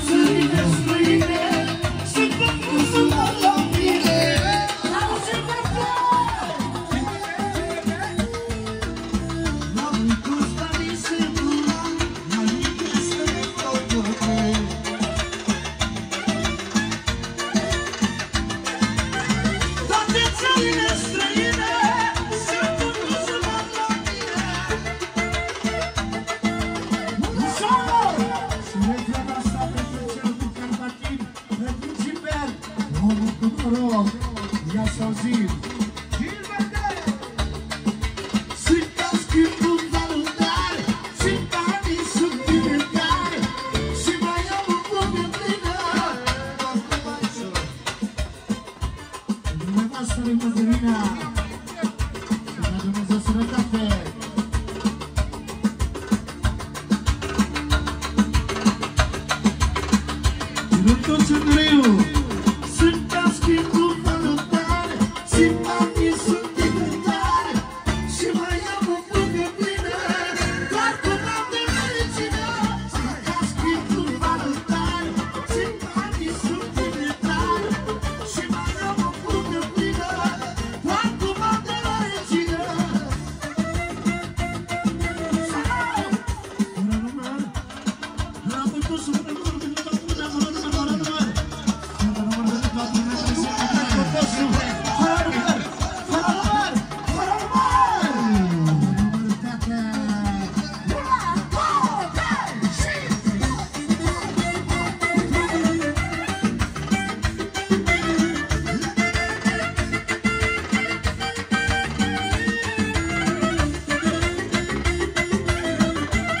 to the coraçãozinho. Sintas que tudo vai mudar, sinta vai que me dá. Me brigar, não vai chorar. Não é mais para mim, mas. Tudo sumiu. dos